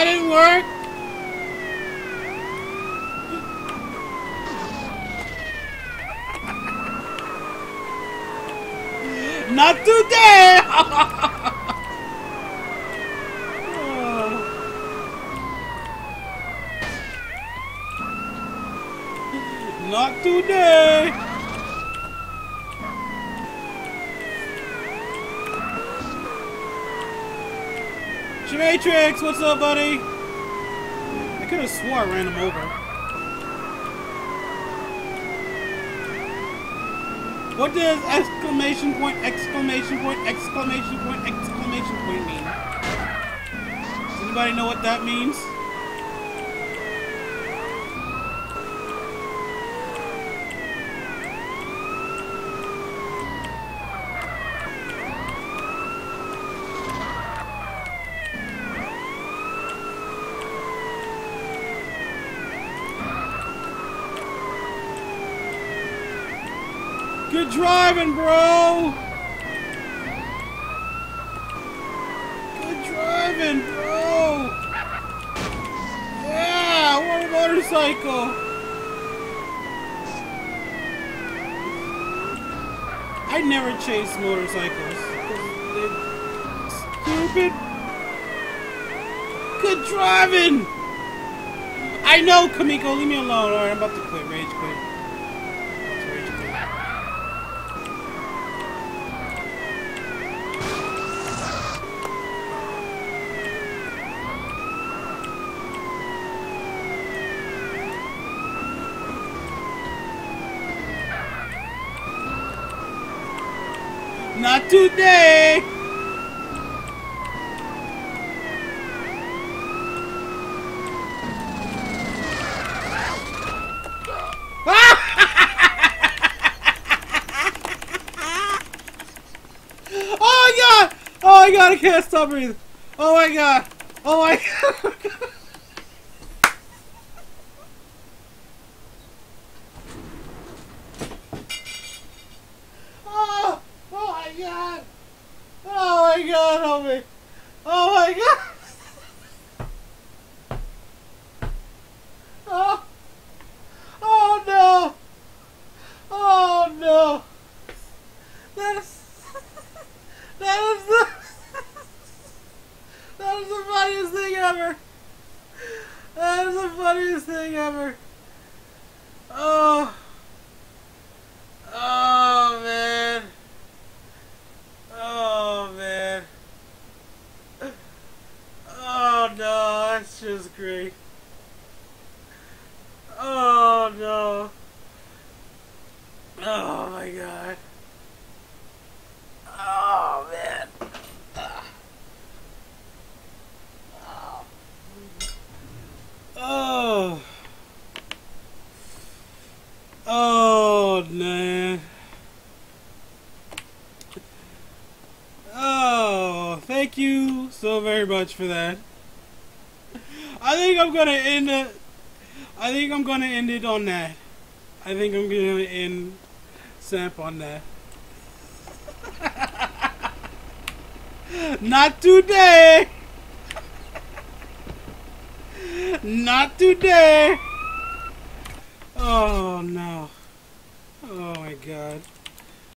That didn't work. Not today! Not today! Matrix, what's up, buddy? I could have swore I ran him over. What does exclamation point, exclamation point, exclamation point, exclamation point mean? Does anybody know what that means? Good driving, bro! Good driving, bro! Yeah, what a motorcycle! I never chase motorcycles. Stupid! Good driving! I know, Kamiko, leave me alone. Alright, I'm about to quit, rage quit. Not today! oh my god! Oh my god, I can't stop breathing! Oh my god! Oh my god! Oh, oh my god! Oh my god, help me! Oh my god! Oh! Oh no! Oh no! That is that is the that is the funniest thing ever! That is the funniest thing ever! Oh! Oh man. Oh man. Oh no, that's just great. Oh no. Oh my god. Oh man. Ah. Oh. Man. Oh, thank you so very much for that. I think I'm gonna end it. I think I'm gonna end it on that. I think I'm gonna end SAMP on that. Not today. Not today. Oh no. Oh my god.